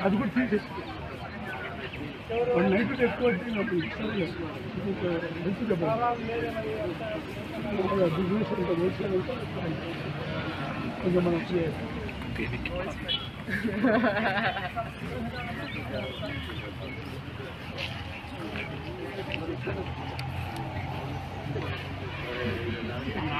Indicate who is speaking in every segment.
Speaker 1: అది కూడా తీసేసి వన్ నైట్ ఎక్కువ అంటే నాకు సరే హెల్త్ బిజినెస్ అంత వేసాను కొంచెం మనం
Speaker 2: వెయ్యాలి అన్నారు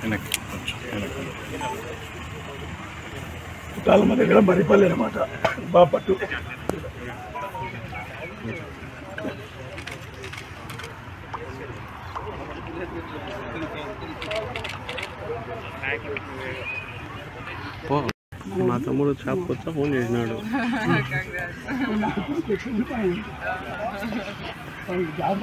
Speaker 3: ఫుడ్ తీద్దాం
Speaker 1: పుట్టాల మా దగ్గర మరిపల్లి అనమాట బాపట్టు.
Speaker 2: మా తమ్ముడు షాప్కి వచ్చా ఫోన్ చేసినాడు.
Speaker 1: జాబ్